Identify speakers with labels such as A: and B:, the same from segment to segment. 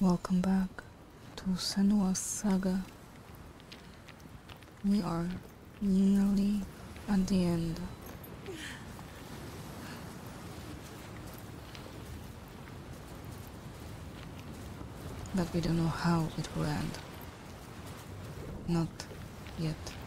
A: Welcome back to Senua's Saga. We are nearly at the end. But we don't know how it will end. Not yet.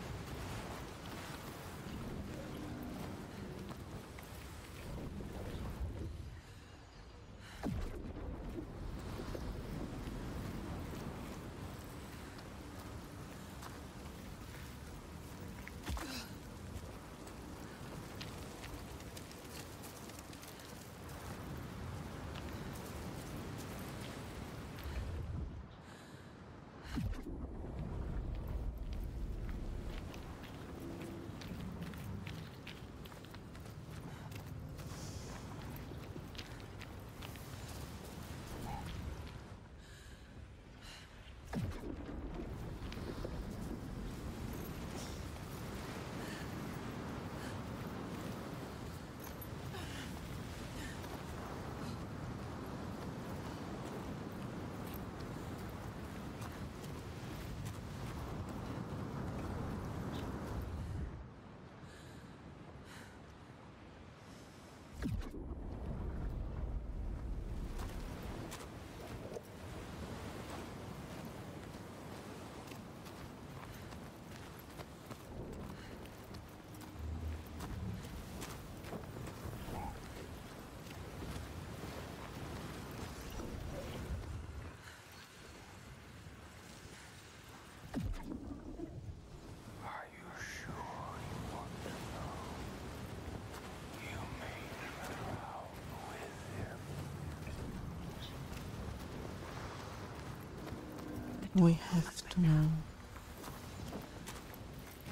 A: We have to know.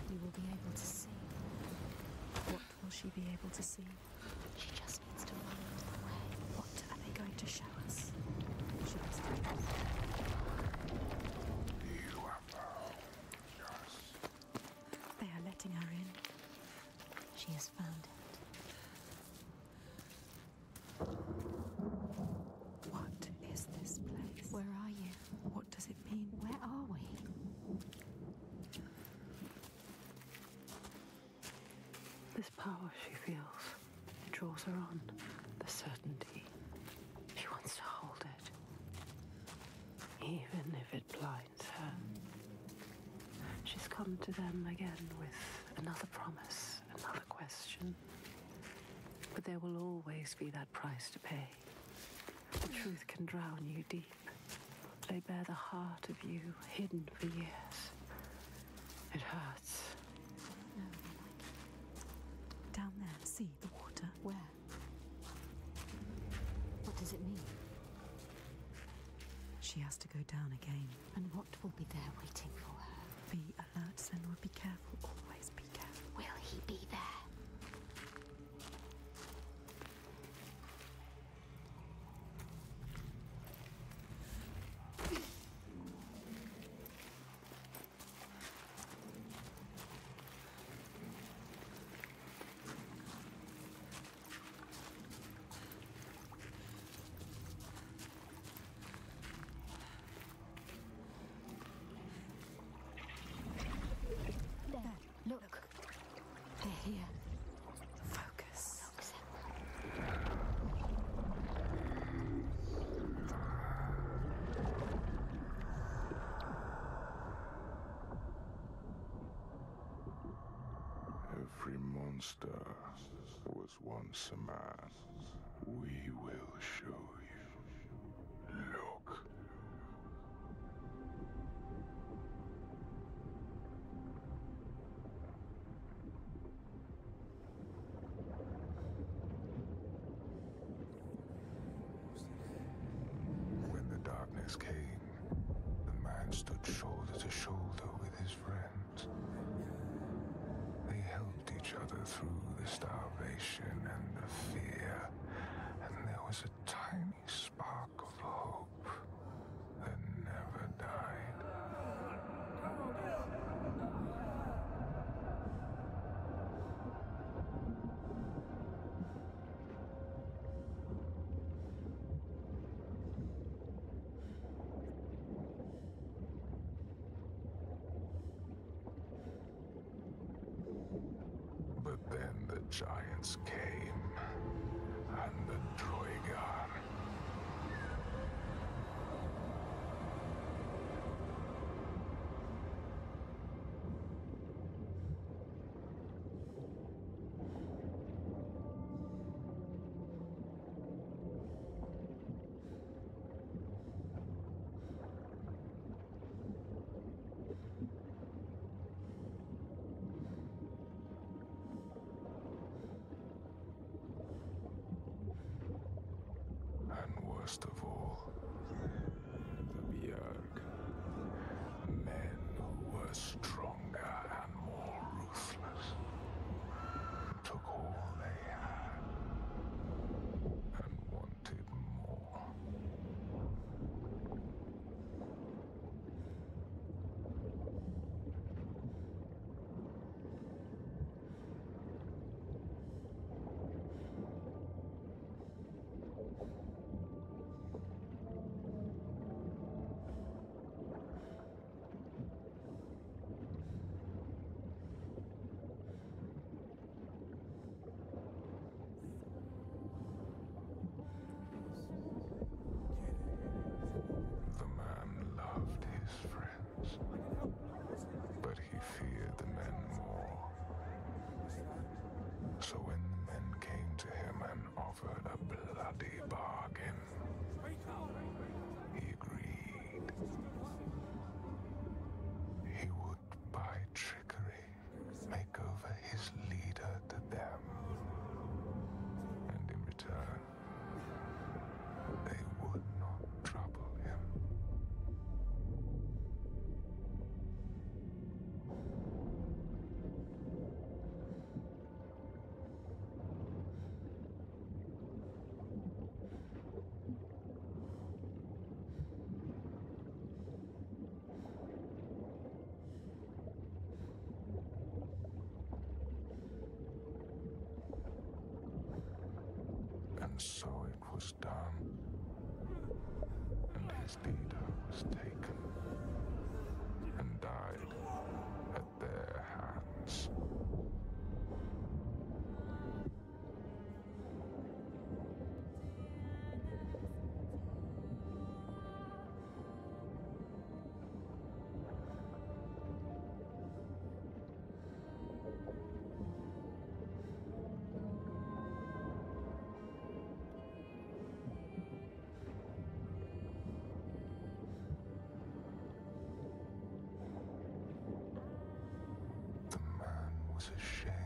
B: We will be able to see. What will she be able to see? She just needs to follow the way. What are they going to show us? She must
C: You have found yes.
B: They are letting her in. She has found it. What is this place? Where are you? What does it mean? Where are we?
D: This power she feels, it draws her on. The certainty. She wants to hold it. Even if it blinds her. She's come to them again with another promise, another question. But there will always be that price to pay. The truth can drown you deep. They bear the heart of you, hidden for years. It hurts.
B: No, I like it. Down there, see the water. Where? What does it mean? She has to go down again. And what will be there waiting for her? Be alert, Senua. Be careful. Always be careful. Will he be there? There. Look. They're here. Focus.
C: Every monster was once a man. We will show Lance K. And
E: so it was done. And his leader was taken and died. was a
C: shame.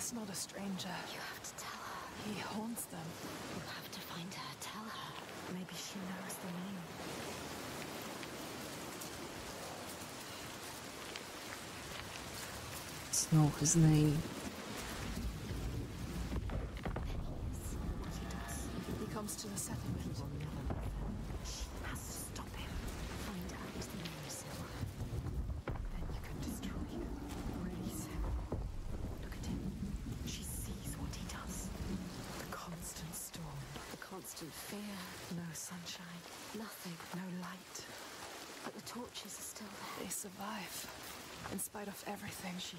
F: He's not a stranger.
C: You have to tell her.
F: He haunts them.
C: You have to find her. Tell her.
B: Maybe she knows the name.
A: It's not his name.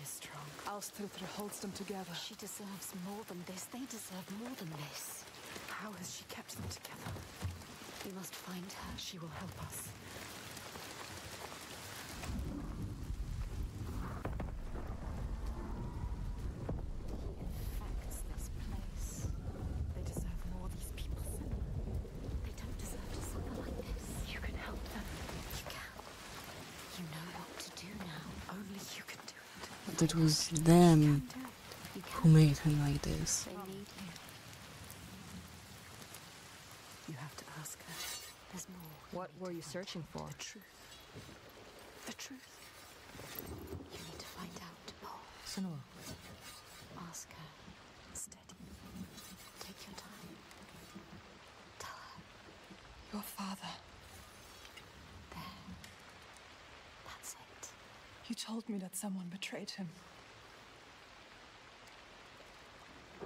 B: Is strong.
F: Holds them together.
B: She deserves more than this. They deserve more than this.
F: How has she kept them together?
B: We must find her. She will help us. He infects this place. They deserve more, these people. They don't deserve to suffer like this. You can help them. You can. You know what to do now. Only you can do it.
A: Was them
B: can do it. You
A: who made him like this.
B: You. You have to ask her. There's more.
G: What were you searching for?
B: The truth. The truth. You need to find out, Paul.
G: Senua,
B: Ask her. Steady. Take your time. Tell her.
F: Your father.
B: There. That's it.
F: You told me that someone betrayed him.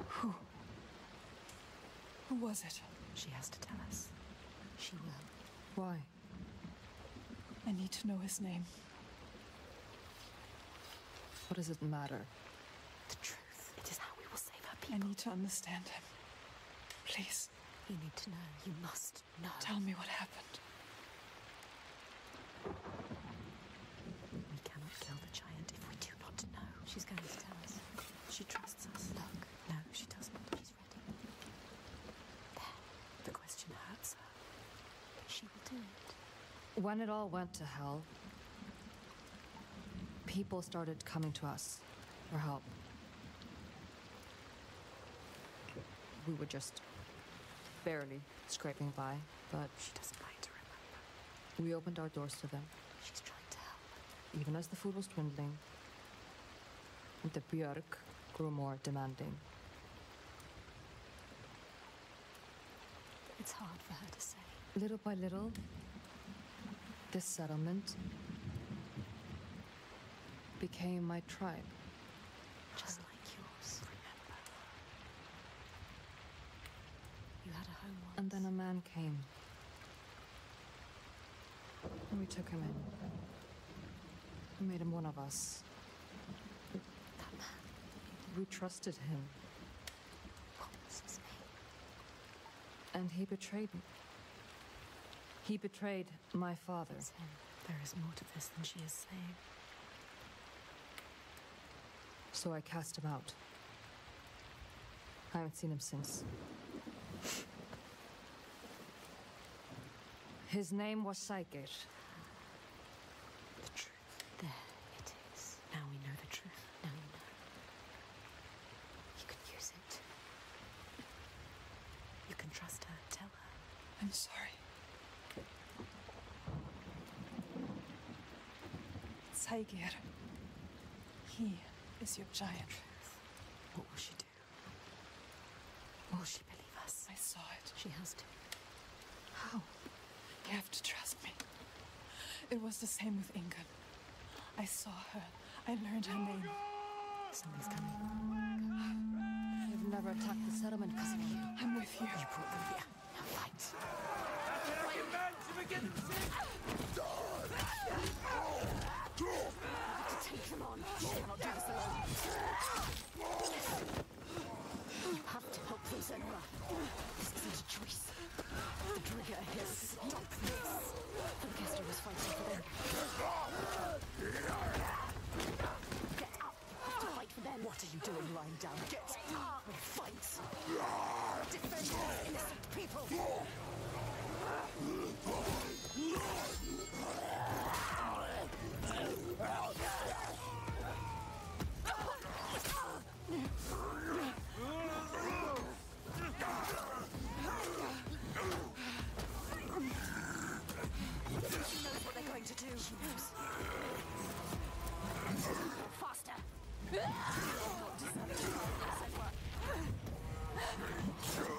F: Who? Who was it?
B: She has to tell us. She will.
G: why?
F: I need to know his name.
G: What does it matter?
B: The truth. It is how we will save our people.
F: I need to understand him. Please,
B: You need to know. You must know.
F: tell me what happened.
B: We cannot kill the giant if we do not know. She's going to tell us. She trusts us. Look. No, she doesn't. She's ready. There. The question hurts her. But she will do it.
G: When it all went to hell, people started coming to us for help. We were just barely scraping by, but
B: She doesn't like to remember.
G: we opened our doors to them,
B: She's trying to help.
G: even as the food was dwindling. And the Björk grew more demanding.
B: It's hard for her to say.
G: Little by little, this settlement became my tribe.
B: Just like yours. Remember. You had a home once.
G: And then a man came. And we took him in. We made him one of us. We trusted him.
B: What was his name?
G: And he betrayed me. He betrayed my father.
B: There is more to this than she is saying.
G: So I cast him out. I haven't seen him since. His name was Saikir.
B: The truth. There it is. Now we know the truth. Now you know. You can use it. You can trust her. Tell her.
F: I'm sorry. Saigir. He is your giant.
B: What will she do? Will she believe us?
F: I saw it.
B: She has to.
G: How?
F: You have to trust me. It was the same with Ingunn. I saw her. I learned her name.
B: Somebody's coming.
G: They've never attacked the settlement because of you.
F: I'm with you.
B: You brought them here. Now fight. To take them on. She cannot do this alone. You have to help. This isn't a choice. The this. Was fighting for them. Get up. You to fight for them. What are you doing lying down? Get up fight. Defend innocent people. do. Faster. Faster.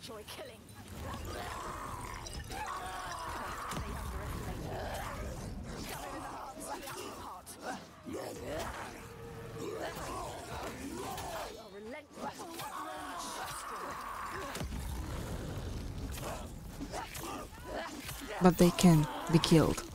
B: enjoy killing. They in the heart,
A: But they can be killed.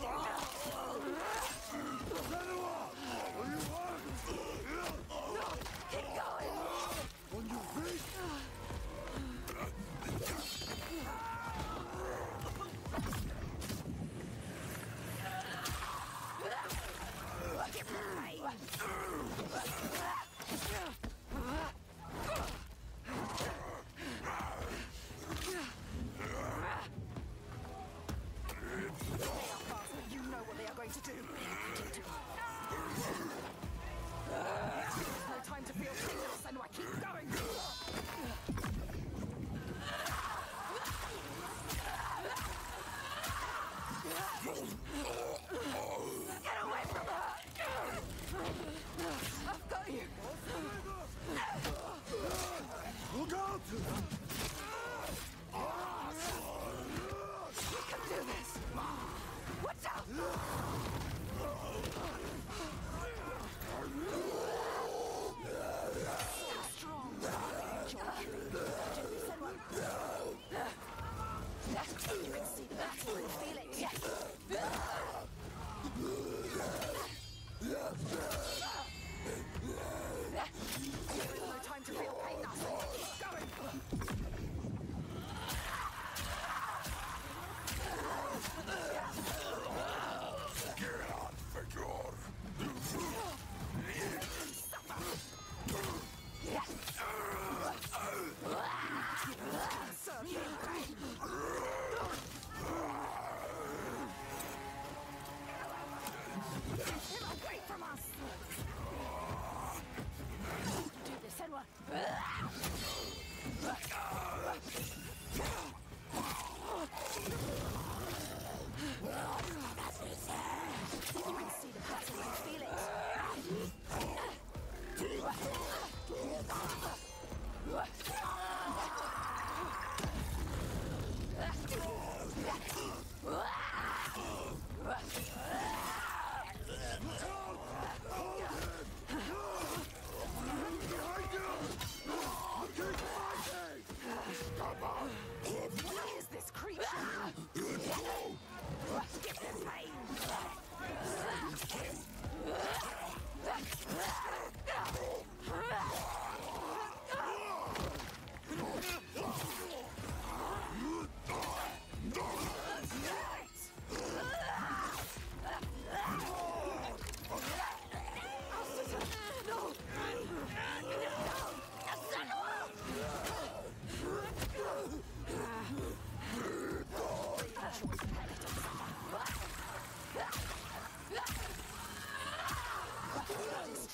B: Uh.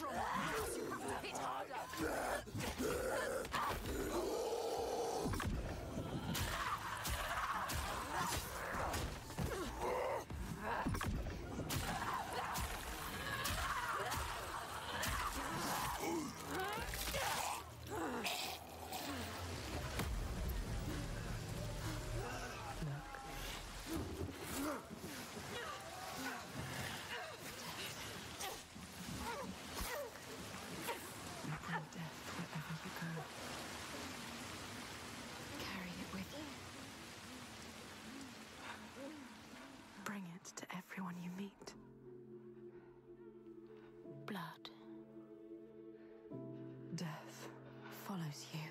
B: Control! Chose you.